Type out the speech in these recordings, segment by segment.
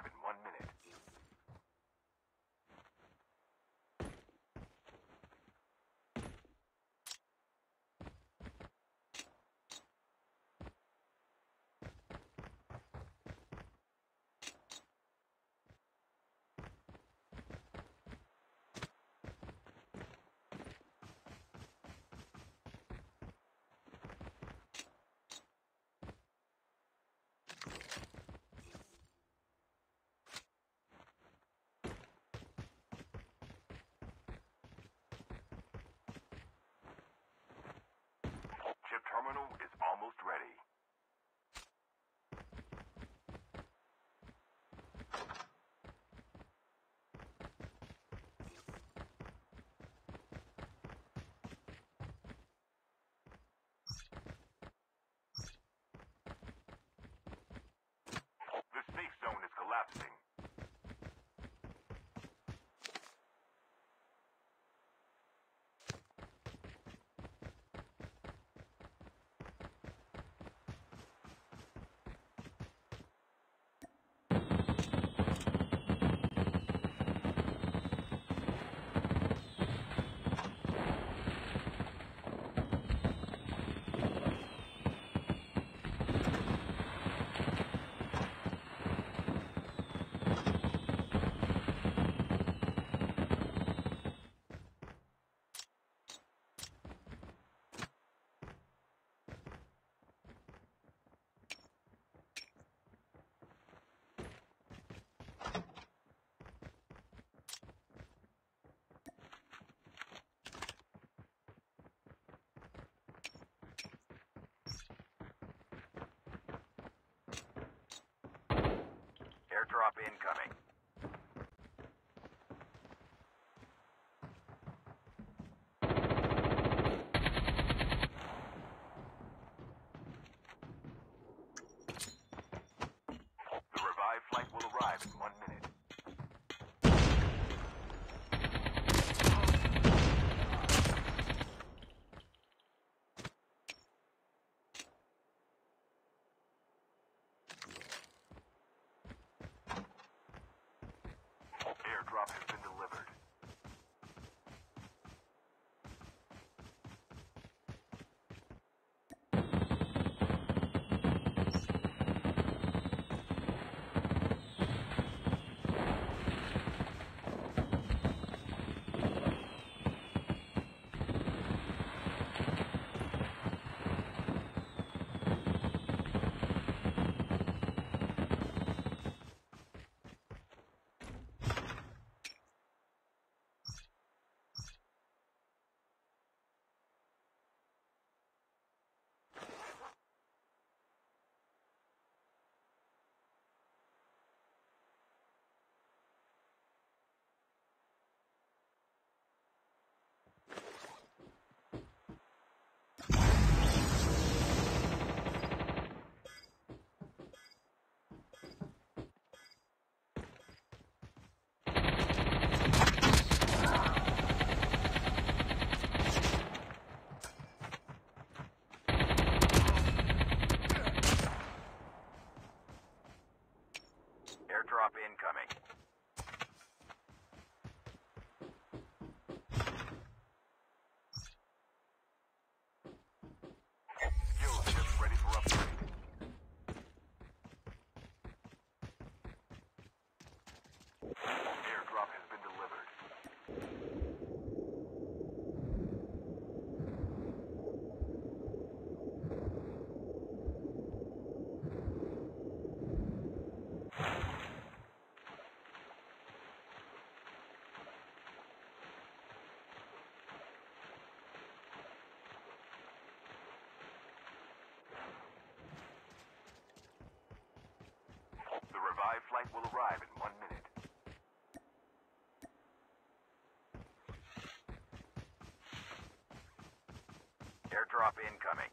flight will zone Airdrop incoming. The revived flight will arrive in one minute. Airdrop has been delivered. Airdrop incoming. Airdrop incoming.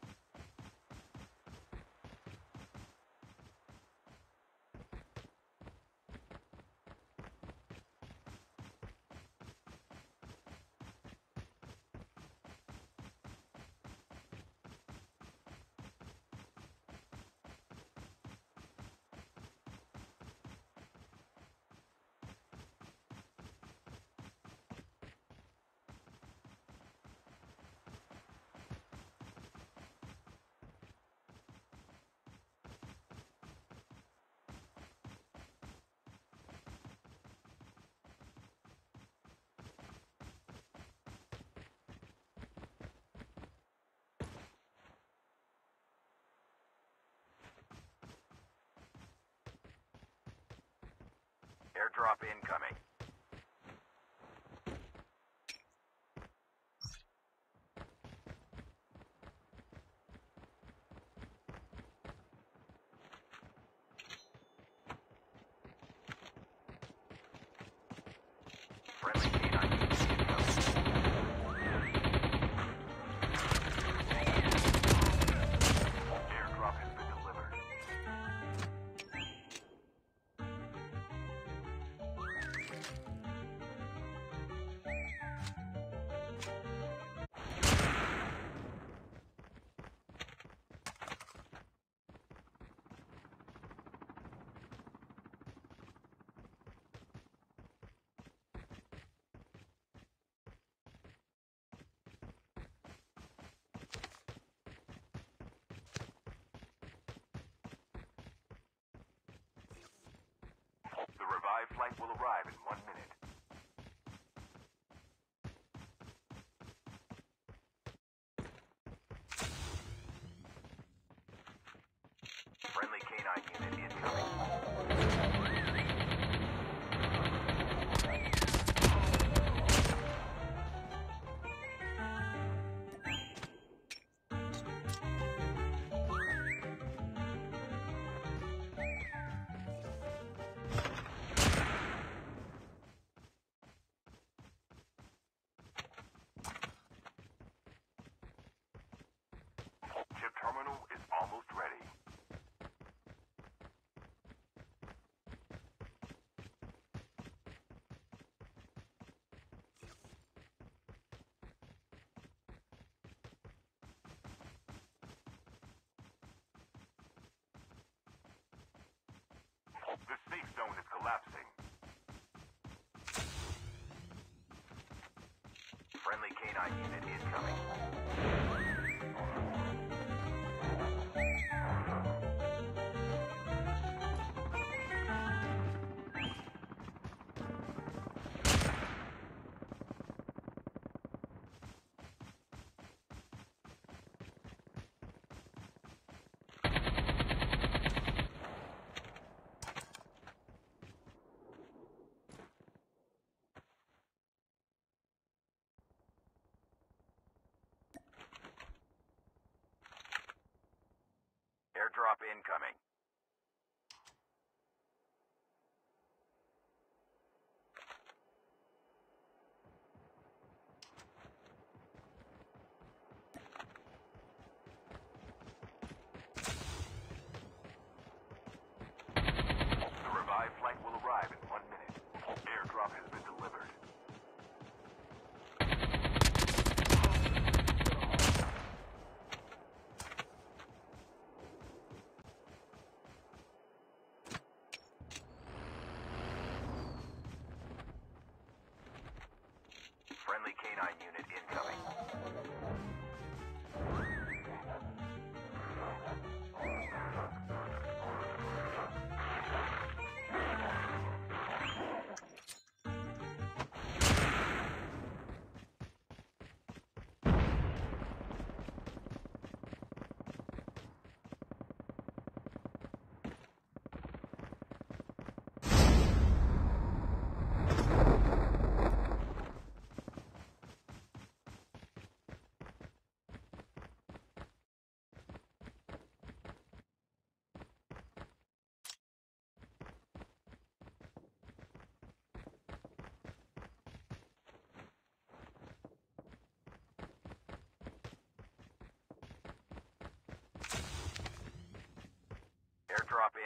Airdrop incoming. The safe zone is collapsing. Friendly canine unit incoming. Airdrop incoming. K-9 unit incoming.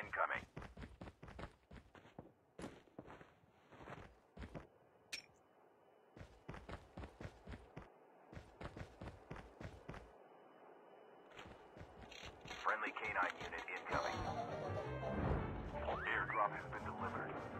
Incoming. Friendly canine unit incoming. Airdrop has been delivered.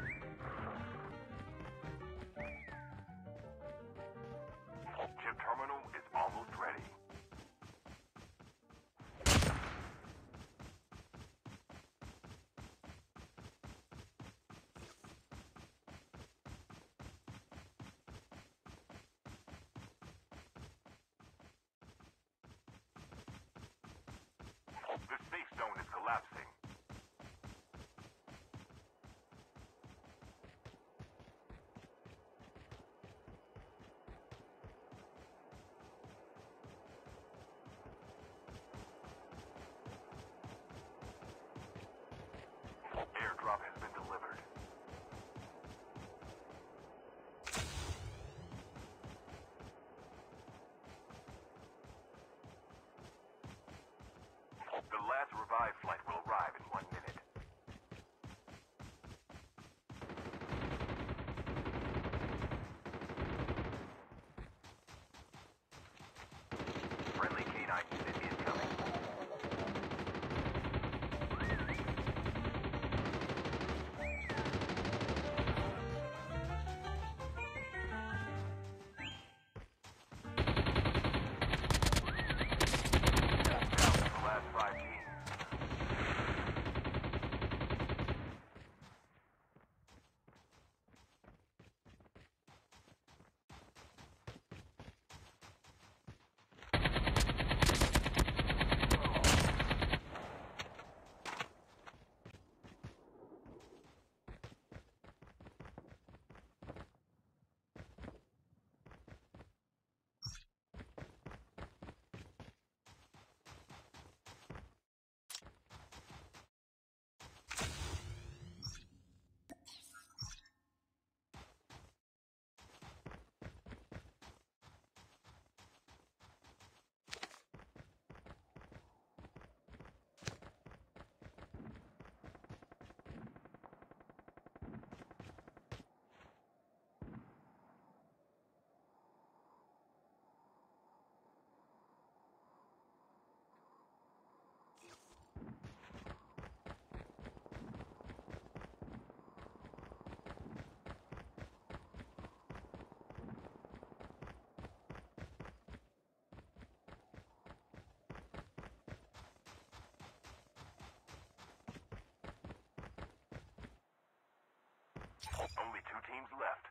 Only two teams left,